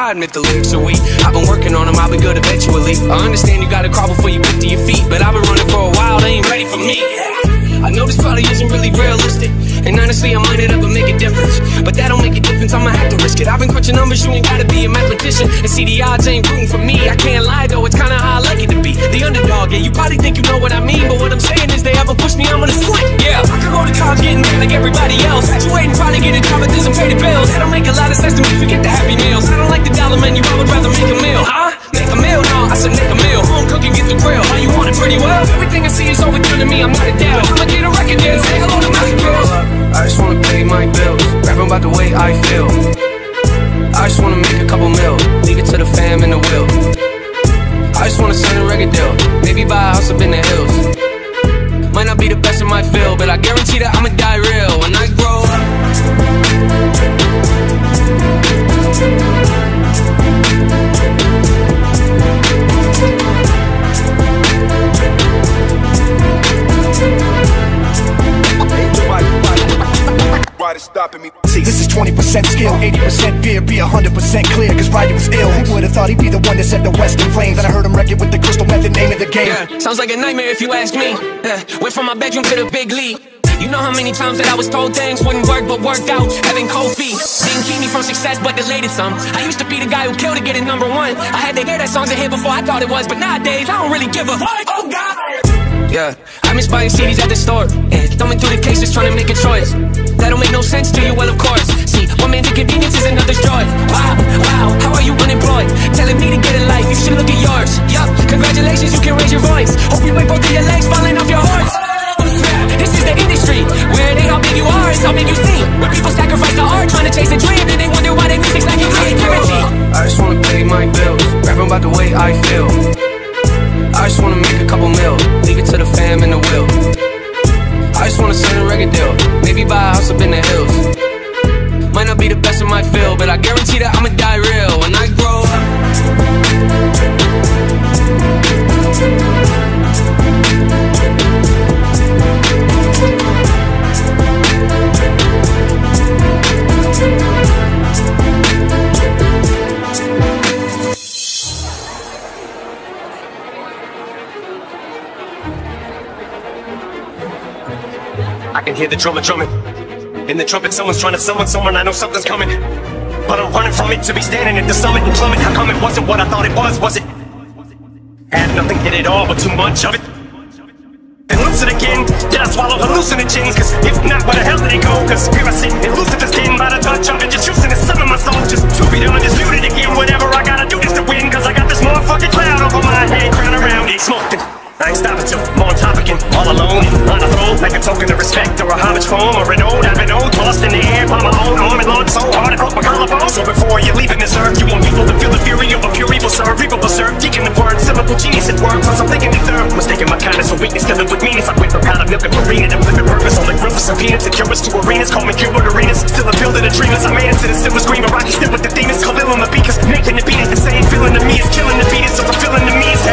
I admit the lyrics are weak. I've been working on them, I'll be good eventually. I understand you gotta crawl before you get to your feet, but I've been running for a while, they ain't ready for me. I know this probably isn't really realistic. And honestly, I might and make a difference. But that don't make a difference, I'ma have to risk it. I've been crunching numbers, you ain't gotta be a mathematician. And see, the odds ain't rooting for me. I can't lie though, it's kinda how I like it to be. The underdog, yeah, you probably think you know what I mean. But what I'm saying is, they ever push me, I'm gonna swing. I'm not a doubt. I'ma get a record deal, say hello to my girls. I just wanna pay my bills, rapping about the way I feel. I just wanna make a couple mil, leave it to the fam and the will. I just wanna sign a record deal, maybe buy a house up in the hills. Might not be the best in my field, but I guarantee that I'ma die real when I grow stopping me? See, this is 20% skill, 80% fear, be 100% clear, cause Ryder was ill. Who would've thought he'd be the one that set the West in flames? And I heard him wreck it with the crystal method, name of the game. Yeah, sounds like a nightmare if you ask me. Yeah, went from my bedroom to the big league. You know how many times that I was told things wouldn't work but worked out, having cold feet. Didn't keep me from success but delayed it some. I used to be the guy who killed to get it number one. I had to hear that song's a hit before I thought it was, but nowadays I don't really give a fuck. Oh God! Yeah, I miss buying CDs at the store and thumbing through the cases trying to make a choice. That don't make no sense to you, well of course. See, one man's inconvenience is another's joy. Wow, wow, how are you unemployed? Telling me to get a life, you should look at yours. Yup, congratulations, you can raise your voice. Hope you ain't both of your legs falling off your horse. This is the industry where they how big you are is how big you seem. Where people sacrifice the art trying to chase a dream, and they wonder why their music's lacking creativity. I just wanna pay my bills, rapping about the way I feel. Wanna sign a record deal, maybe buy a house up in the hills. Might not be the best in my field, but I guarantee that I'ma die real when I I can hear the drummer drumming. In the trumpet, someone's trying to summon someone. I know something's coming. But I'm running from it to be standing at the summit and plummet. How come it wasn't what I thought it was? Was it? Had nothing in it all, but too much of it. And lose it again. Did I swallow hallucinogens? Cause if not, where the hell did it go? Cause here I sit and lose it this by the touch of it. Just choosing to summon my soul. On a throne, like a token of respect or a homage form or an ode I've been owed, tossed in the air by my own arm and launched so hard it broke my collarbone. So before you're leaving this earth, you want people to feel the fury of a pure evil serve, will serve, geeking the word, syllable genius at work, plus I'm thinking it third, mistaking my kindness for weakness, filling with meanness. I went from powder milk and farina to flipping purpose, on the grill for some peanuts and curious to arenas, call me Gilbert Arenas, still a building of dreamers. I made it to the silver screen, but Rocky still with the demons, Khalil on the beat, cause Nathan the beat ain't the same, feeling to me is killing the beat, so fulfilling to me, that